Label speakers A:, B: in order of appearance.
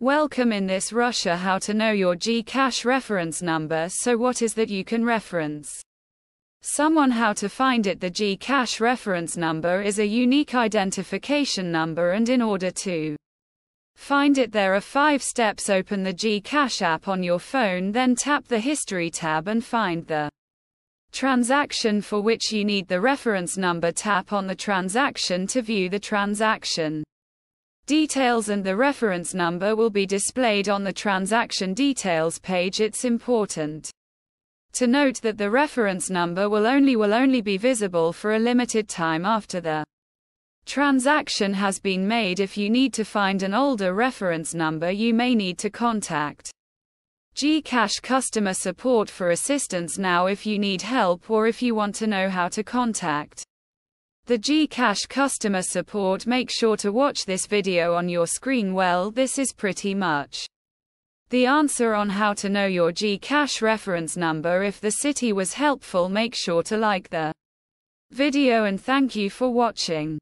A: Welcome in this Russia how to know your Gcash reference number so what is that you can reference? Someone how to find it the Gcash reference number is a unique identification number and in order to find it there are five steps open the Gcash app on your phone then tap the history tab and find the transaction for which you need the reference number tap on the transaction to view the transaction. Details and the reference number will be displayed on the transaction details page. It's important to note that the reference number will only will only be visible for a limited time after the transaction has been made. If you need to find an older reference number, you may need to contact Gcash customer support for assistance now if you need help or if you want to know how to contact the Gcash customer support make sure to watch this video on your screen well this is pretty much the answer on how to know your Gcash reference number if the city was helpful make sure to like the video and thank you for watching.